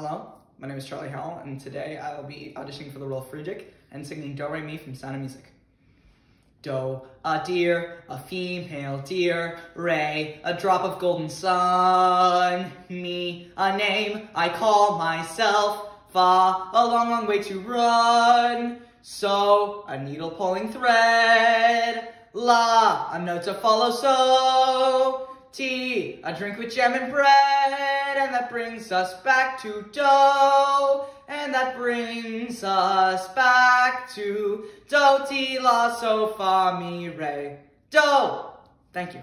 Hello, my name is Charlie Howell, and today I will be auditioning for the role of Friedrich and singing Do Re Mi from Sound of Music. Do, a deer, a female deer, Ray, a drop of golden sun, me, a name I call myself, Fa, a long, long way to run, Sew, a needle pulling thread, La, a note to follow, so, Tea, a drink with jam and bread, and that brings us back to dough, and that brings us back to do, ti, la, so, fa, mi, re, do. Thank you.